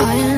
I am